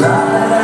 Light.